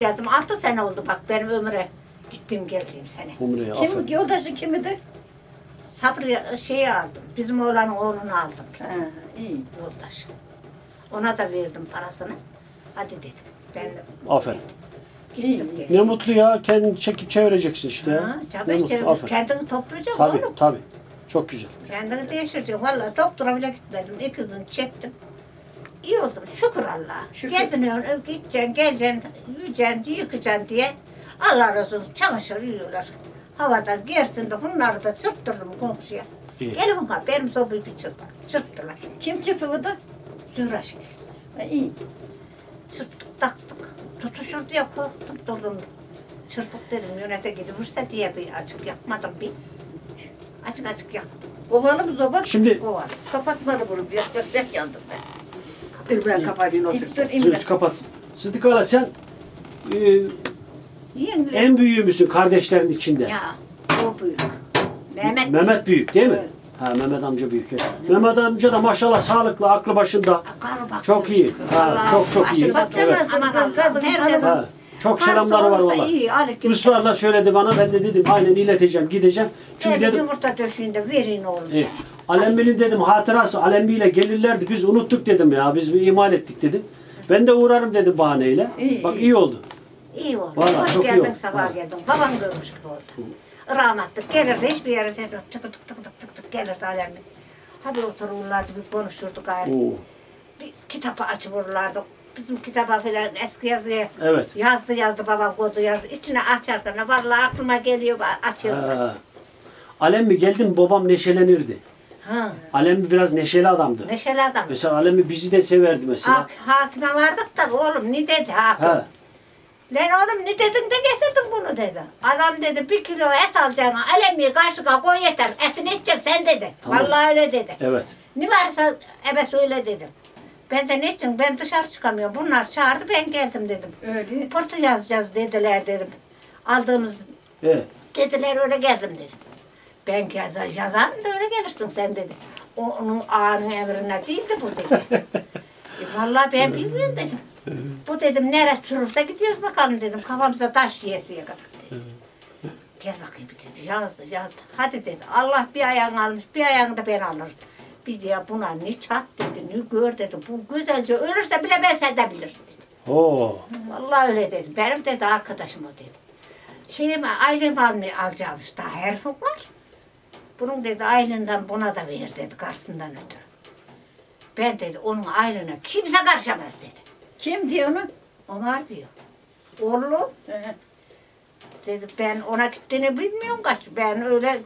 geldim. Altı sene oldu bak benim ömre gittim geldiğim sene. Umre'ye aferin. Kim yoldaşı kimidir? Sabri şeyi aldım. Bizim oğlanın oğlunu aldım. Ha, iyi. Yoldaş. Ona da verdim parasını. Hadi dedim. Ben Aferin. gittim geldim. Ne mutlu ya. Kendini çekip çevireceksin işte. Ha, ya. tabii ne işte mutlu. Aferin. kendini toplayacak Tabii oğlum. tabii. Çok güzel. Kendini değiştirecek. Valla doktora bile gitmedim. İki gün çektim. İyi oldum. Şükür Allah'a. Şükür. Geziniyorsun, gideceksin, geleceksin, yiyeceksin, yıkacaksın diye. Allah razı olsun. Çamaşır yiyorlar. Havada gersin de bunları da çırptırdım komşuya. İyi. Gelin bakalım benim sobayı bir çırpar. Çırptılar. Kim çırpıvıdı? Zühraşık. Ha, iyi. Çırptık taktık. Tutuşur diye korktum durdum. Çırpık dedim yönete gidiverse diye bir açık yakmadım bir. Açık açık yaktım. Kovalı mı zoba? Şimdi O var. Kapatmadı bunu. Yak yak yak yandım ben. Dur ben kapatayım otur. İp dur kapat. Sıddık Ala sen e, en büyüğü müsün kardeşlerin içinde? Ya o büyük. Mehmet. Mehmet büyük değil mi? Evet. Ha Mehmet amca büyük. evet. Mehmet amca da maşallah sağlıklı, aklı başında. Karı bak. Çok iyi. Ha, çok çok iyi. Evet. Aman Çok selamları var valla. İyi. Israrla söyledi bana ben de dedim aynen ileteceğim gideceğim. Çünkü dedim yumurta döşüğünde verin oğlum. e, Alembi'nin dedim hatırası Alembi'yle gelirlerdi biz unuttuk dedim ya biz bir imal ettik dedim. Ben de uğrarım dedim bahaneyle. İyi, Bak iyi. iyi oldu. İyi oldu. Vallahi Hoş çok iyi geldin oldu. sabah Ha. geldin. Baban görmüş gibi oldu. Rahmetli gelirdi hiçbir yere sen tık tık tık tık tık tık gelirdi alemde. Hadi otururlardı bir konuşurduk gayrı. Oo, Bir kitapı açıvururlardı. Bizim kitaba falan eski yazıya Evet. yazdı yazdı babam koydu yazdı. İçine açarken vallahi aklıma geliyor açıyorum. Alembi geldi mi babam neşelenirdi. Ha. Alembi biraz neşeli adamdı. Neşeli adam. Mesela Alembi bizi de severdi mesela. Ha, hakime vardık da oğlum ne dedi hakim? Ha. Lan oğlum ne dedin de getirdin bunu dedi. Adam dedi bir kilo et alacaksın alemiyi karşıya koy yeter. Etini içeceksin sen dedi. Tamam. Vallahi öyle dedi. Evet. Ne varsa ebe söyle dedim. Ben de ne için ben dışarı çıkamıyorum. Bunlar çağırdı ben geldim dedim. Öyle. Pırtı yazacağız dediler dedim. Aldığımız Evet. dediler öyle geldim dedim. Ben yaz- yazarım da öyle gelirsin sen dedi. O, onun ağanın emrine değil de bu dedi. e, vallahi ben bilmiyorum dedim. Bu dedim nereye sürürse gidiyoruz bakalım dedim. Kafamıza taş yiyesiye kadar dedi. Gel bakayım dedi. Yazdı yazdı. Hadi dedi. Allah bir ayağını almış bir ayağını da ben alırım. Bir diye buna ne çat dedi ne gör dedi. Bu güzelce ölürse bile ben senden bilirim dedi. Oo. Vallahi öyle dedi. Benim dedi arkadaşım o dedi. Şeyimi aylığımı almaya alacağımış daha herifim var. Bunun dedi aylığından buna da ver dedi karşısından ötürü. Ben dedi onun aylığına kimse karışamaz dedi. Kim diyor onu? Ömer diyor. Oğlum He. Dedi ben ona gittiğini bilmiyorum kaç. Ben öyle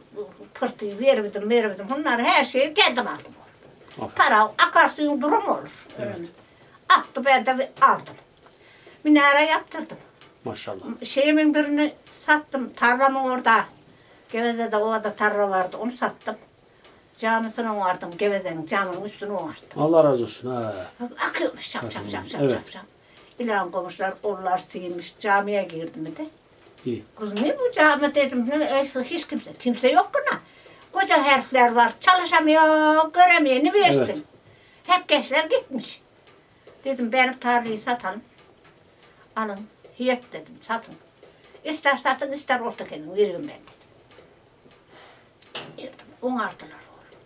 pırtıyı vermedim vermedim. Bunlar her şeyi kendim aldım. Aferin. Para akarsuyun durumu olur. Evet. Attı ben de aldım. Minare yaptırdım. Maşallah. şeyimin birini sattım. Tarlamın orada. Geveze'de orada tarla vardı. Onu sattım. Camisine vardım. Geveze'nin camının üstüne vardım. Allah razı olsun. Ha. Akıyormuş şap şap şap şap Evet. şap şap. İlan komşular onlar sıymış. Camiye girdim de. İyi. Kız ne bu cami dedim. E, hiç kimse. Kimse yok ne? Koca herifler var. Çalışamıyor, göremiyor. Ne versin? Evet. Hep gençler gitmiş. Dedim benim tarlayı satalım. Alın. Hiyet dedim satın. İster satın ister orta kendin veriyorum ben dedim. Verdim. Onardılar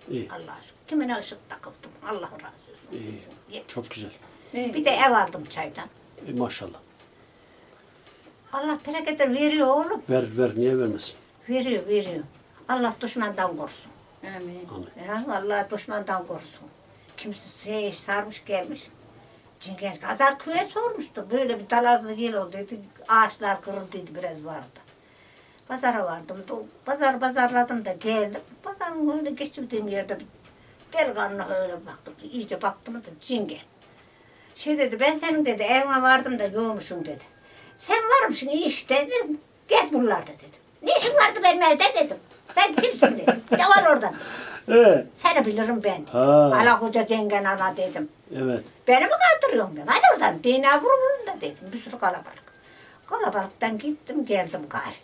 oğlum. Allah aşkına. Kimine ışık takıldım. Allah razı olsun. İyi. Çok güzel. Bir de ev aldım çaydan. E, maşallah. Allah bereket veriyor oğlum. Ver ver niye vermesin? Veriyor veriyor. Allah düşmandan korusun. Amin. Amin. Ya Allah düşmandan korusun. Kimse şey sarmış gelmiş. Çingen Kazar köye sormuştu. Böyle bir dalazlı yıl oldu dedi. Ağaçlar kırıldıydı biraz vardı. Pazara vardım. Pazar pazarladım da geldim. Pazarın öyle geçirdiğim yerde bir delikanlı öyle baktım. İyice baktım da çingen. Şey dedi ben senin dedi evine vardım da yoğmuşum dedi. Sen varmışsın iyi işte dedim. Gez buralarda dedim. Ne işin vardı benim evde dedim. Sen kimsin dedim. Ne var oradan dedim. Evet. Seni bilirim ben dedim. Ha. Ala koca cengen ana dedim. Evet. Beni mi kandırıyorsun dedim. Hadi oradan dine vur vurun da dedim. Bir sürü kalabalık. Kalabalıktan gittim geldim gari.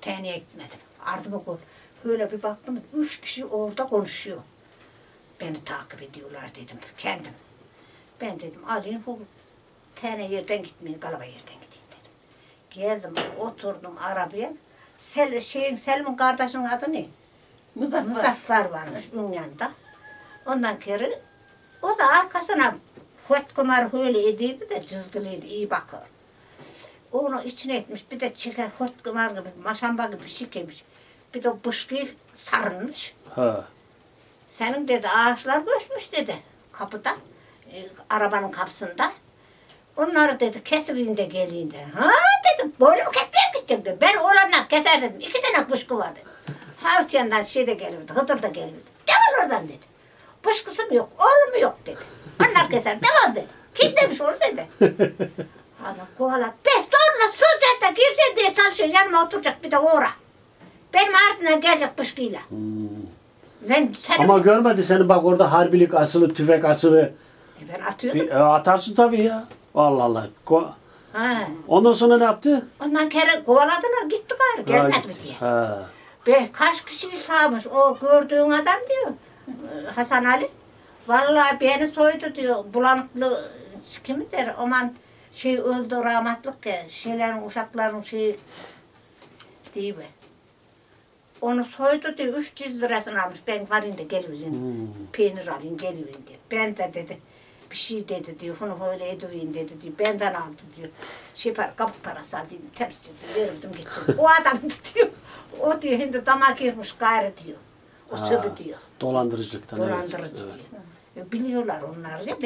Teniye gitmedim. Ardımı koy. Böyle bir baktım. Üç kişi orada konuşuyor. Beni takip ediyorlar dedim kendim. Ben dedim alayım bu tane yerden gitmeyin kalaba yerden gideyim dedim. Geldim oturdum arabaya. Sel, şeyin, Selim'in kardeşinin adı ne? Muzaffer. Muzaffer varmış onun yanında. Ondan kere o da arkasına Fuat Kumar öyle ediydi de cızgılıydı iyi bakıyor. Onu içine etmiş bir de çeker Fuat Kumar gibi maşamba gibi şikemiş. Bir de bışkıyı sarılmış. Ha. Senin dedi ağaçlar göçmüş dedi kapıda. e, arabanın kapısında. Onları dedi kesilin de gelin de. Ha dedim böyle mi kesmeye gidecek dedi. Ben olanlar keser dedim. İki tane bışkı vardı. Havut yandan şey de geliyordu. Hıdır da geliyordu. Devam oradan dedi. Mı yok, oğlu mu yok dedi. Onlar keser devam dedi. Kim demiş onu dedi. Ana kovalat. Beş doğrula sızacak da girecek diye çalışıyor. Yanıma oturacak bir de uğra. Benim ardından gelecek bışkıyla. Hmm. Ben seni Ama görmedi seni bak orada harbilik asılı, tüfek asılı. E ben atıyordum. Bir, e, atarsın tabii ya. Allah Allah. Ko- Ha. Ondan sonra ne yaptı? Ondan kere kovaladılar gitti gayrı Ha, gelmedi mi gitti. diye. Ha. Be, kaç kişiyi sağmış o gördüğün adam diyor e, Hasan Ali. Vallahi beni soydu diyor bulanıklı kimi der aman şey öldü rahmatlık ya şeylerin uşakların şeyi değil mi? Onu soydu diyor 300 lirasını almış ben varayım da geliverin Hmm. peynir alayım geliverin diyor. Ben de dedi bir şey dedi diyor bunu öyle edeyim dedi diyor benden aldı diyor. Şey para, kapı parası aldı tepsi verirdim gittim. O adam diyor o diyor şimdi dama girmiş gayrı diyor. O Ha, söbü diyor. Dolandırıcılıktan. evet, Dolandırıcı evet. diyor. E, Biliyorlar onlar ya.